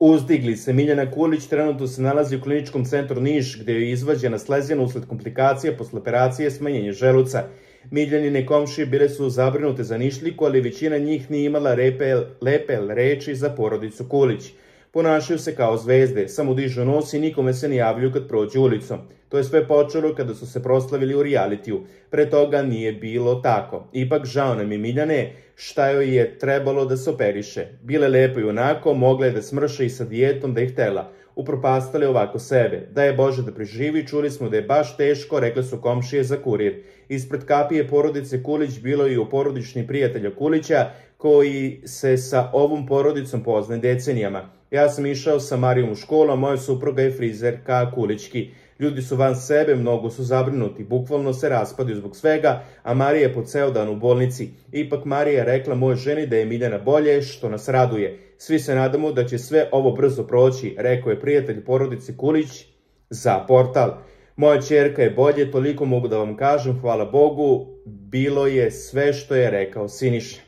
Uzdigli se. Miljana Kulić trenutno se nalazi u kliničkom centru Niš, gde je izvađena slezina usled komplikacija posle operacije smanjenja želuca. Miljanine komšije bile su zabrinute za Nišliku, ali većina njih nije imala repe, lepe reči za porodicu Kulić. Ponašaju se kao zvezde, samo dižu nos i nikome se ne javljaju kad prođu ulicom. To je sve počelo kada su se proslavili u realitiju. Pre toga nije bilo tako. Ipak žao nam je Miljane šta joj je trebalo da se operiše. Bile lepo i onako, mogla je da smrša i sa dijetom da je htela. Upropastale ovako sebe. Da je Bože da preživi, čuli smo da je baš teško, rekle su komšije za kurir. Ispred kapije porodice Kulić bilo i u porodični prijatelja Kulića, koji se sa ovom porodicom poznaje decenijama. Ja sam išao sa Marijom u školu, a moja supruga je frizerka Kulićki. Ljudi su van sebe, mnogo su zabrinuti, bukvalno se raspadaju zbog svega, a Marija je po ceo dan u bolnici. Ipak Marija je rekla moje ženi da je Miljana bolje, što nas raduje. Svi se nadamo da će sve ovo brzo proći, rekao je prijatelj porodice Kulić za portal. Moja čerka je bolje, toliko mogu da vam kažem, hvala Bogu, bilo je sve što je rekao Siniša.